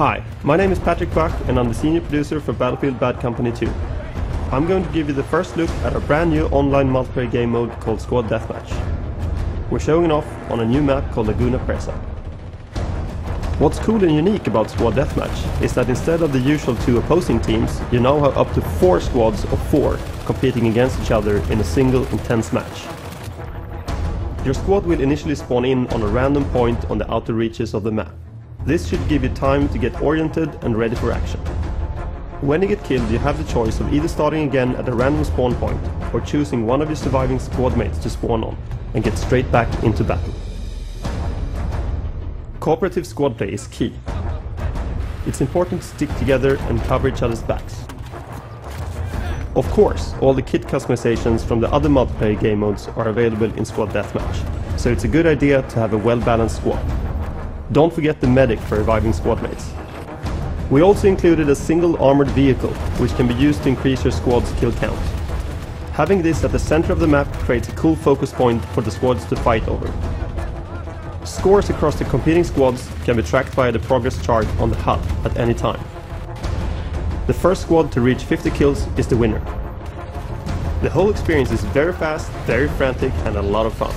Hi, my name is Patrick Bach and I'm the senior producer for Battlefield Bad Company 2. I'm going to give you the first look at our brand new online multiplayer game mode called Squad Deathmatch. We're showing it off on a new map called Laguna Presa. What's cool and unique about Squad Deathmatch is that instead of the usual two opposing teams, you now have up to four squads of four competing against each other in a single intense match. Your squad will initially spawn in on a random point on the outer reaches of the map. This should give you time to get oriented and ready for action. When you get killed you have the choice of either starting again at a random spawn point or choosing one of your surviving squad mates to spawn on and get straight back into battle. Cooperative squad play is key. It's important to stick together and cover each other's backs. Of course, all the kit customizations from the other multiplayer game modes are available in Squad Deathmatch, so it's a good idea to have a well-balanced squad. Don't forget the medic for reviving squad mates. We also included a single armored vehicle, which can be used to increase your squad's kill count. Having this at the center of the map creates a cool focus point for the squads to fight over. Scores across the competing squads can be tracked via the progress chart on the HUD at any time. The first squad to reach 50 kills is the winner. The whole experience is very fast, very frantic and a lot of fun.